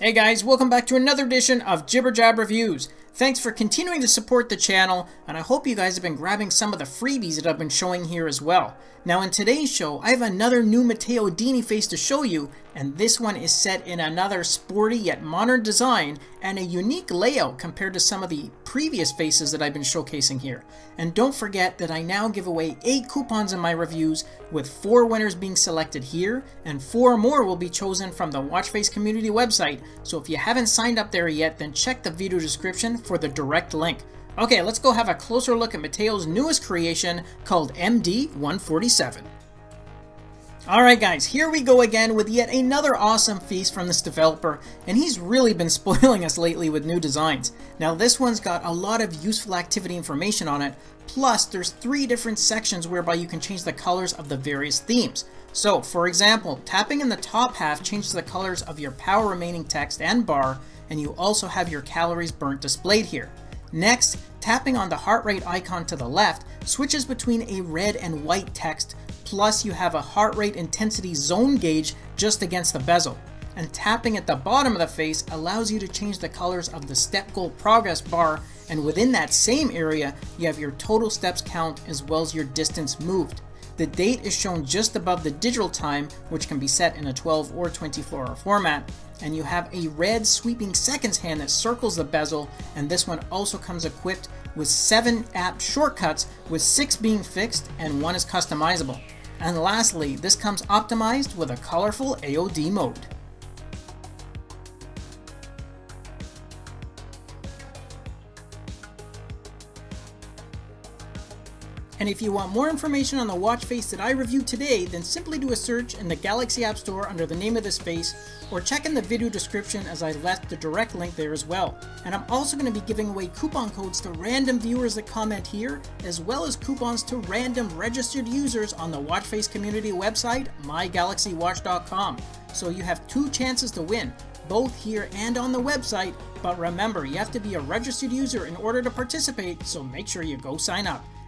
Hey guys, welcome back to another edition of Jibber Jab Reviews. Thanks for continuing to support the channel, and I hope you guys have been grabbing some of the freebies that I've been showing here as well. Now in today's show, I have another new Matteo Dini face to show you, and this one is set in another sporty yet modern design and a unique layout compared to some of the previous faces that I've been showcasing here. And don't forget that I now give away 8 coupons in my reviews, with 4 winners being selected here, and 4 more will be chosen from the Watchface community website, so if you haven't signed up there yet, then check the video description for the direct link. Okay, let's go have a closer look at Matteo's newest creation called MD147. Alright guys, here we go again with yet another awesome feast from this developer, and he's really been spoiling us lately with new designs. Now this one's got a lot of useful activity information on it, plus there's three different sections whereby you can change the colors of the various themes. So, for example, tapping in the top half changes the colors of your power remaining text and bar, and you also have your calories burnt displayed here. Next, tapping on the heart rate icon to the left switches between a red and white text, plus you have a heart rate intensity zone gauge just against the bezel. And tapping at the bottom of the face allows you to change the colors of the step goal progress bar, and within that same area, you have your total steps count as well as your distance moved. The date is shown just above the digital time, which can be set in a 12 or 24 hour format, and you have a red sweeping seconds hand that circles the bezel, and this one also comes equipped with 7 app shortcuts, with 6 being fixed and 1 is customizable. And lastly, this comes optimized with a colorful AOD mode. And if you want more information on the watch face that I reviewed today, then simply do a search in the Galaxy App Store under the name of this face, or check in the video description as I left the direct link there as well. And I'm also going to be giving away coupon codes to random viewers that comment here, as well as coupons to random registered users on the Watchface community website, mygalaxywatch.com. So you have two chances to win, both here and on the website, but remember, you have to be a registered user in order to participate, so make sure you go sign up.